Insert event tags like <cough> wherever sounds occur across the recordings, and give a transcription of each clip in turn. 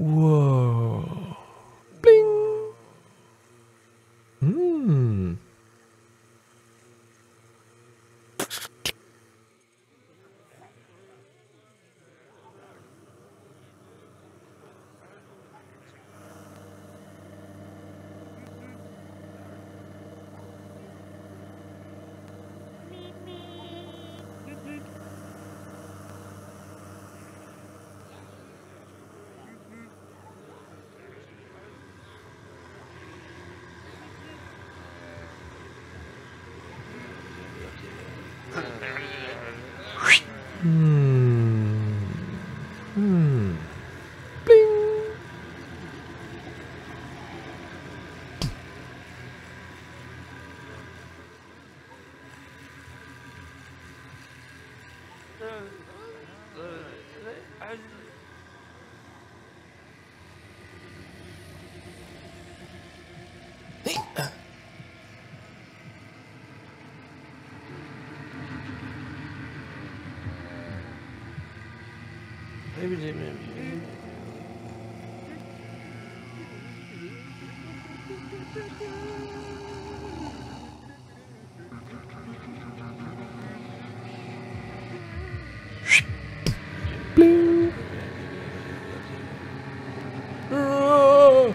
Whoa. 嗯，冰。嗯，嗯，哎，Bling. Ah.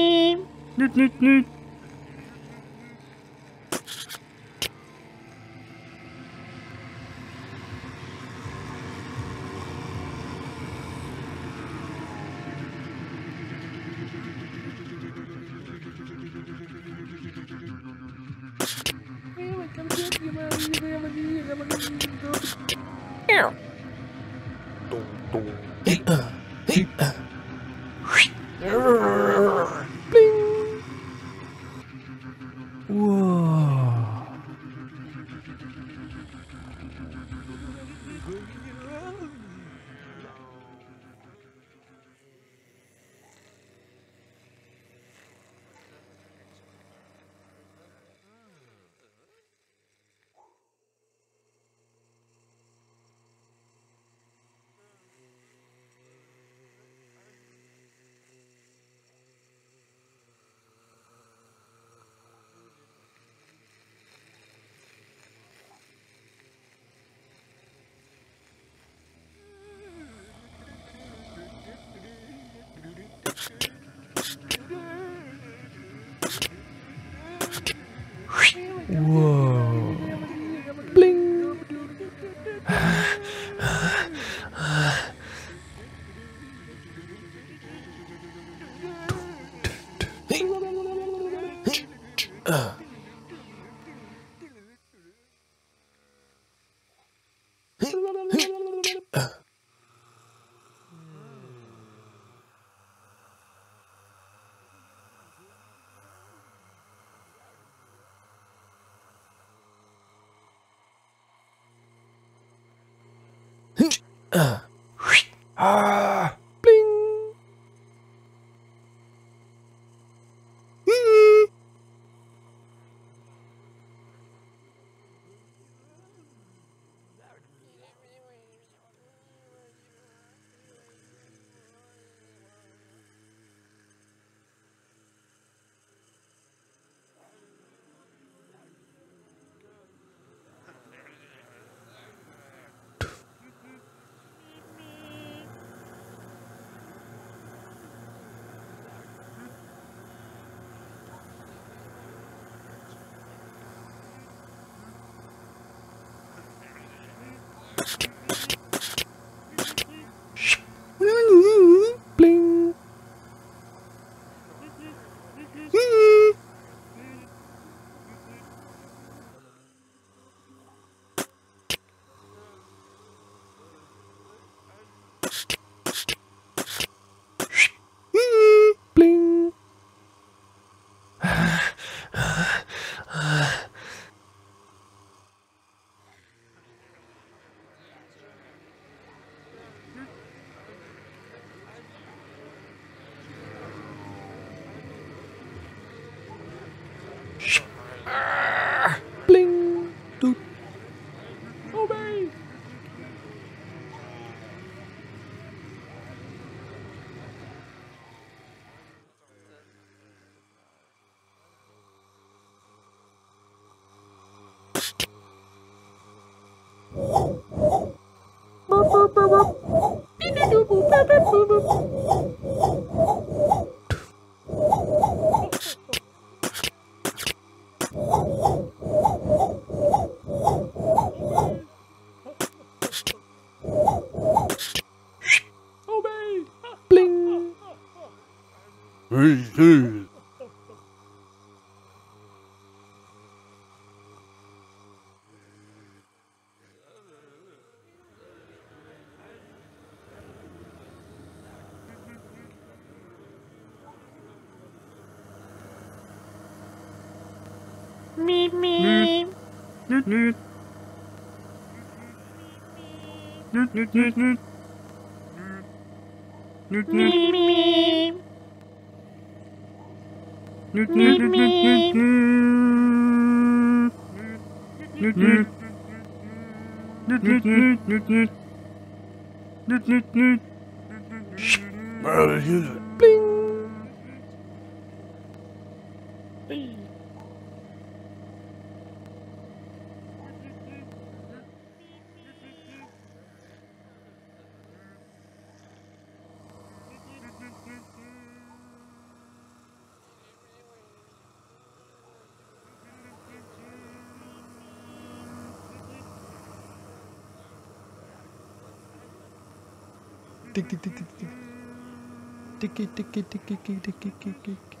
Nüt nüt nüt. Bling. Whoa. Whoa. Bling. <clears throat> Ah. あっ。Obey. Bling. Meep meep. Newt newt. Newt newt newt newt. Newt newt. Meep meep. Newt newt newt newt newt. Newt newt. Newt newt newt newt newt. Newt newt newt. Bling. Tick tick tick tick tick tick tick tick tick tick tick tick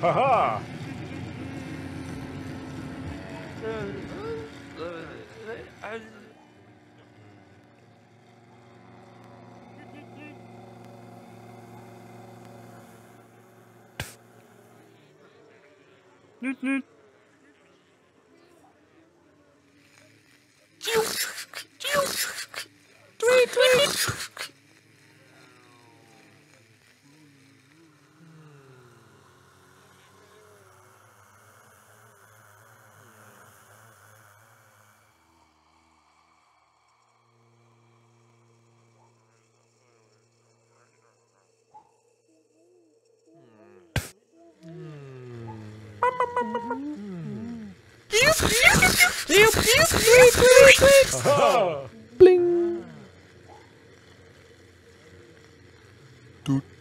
Haha. Newt newt. Bling. Tut.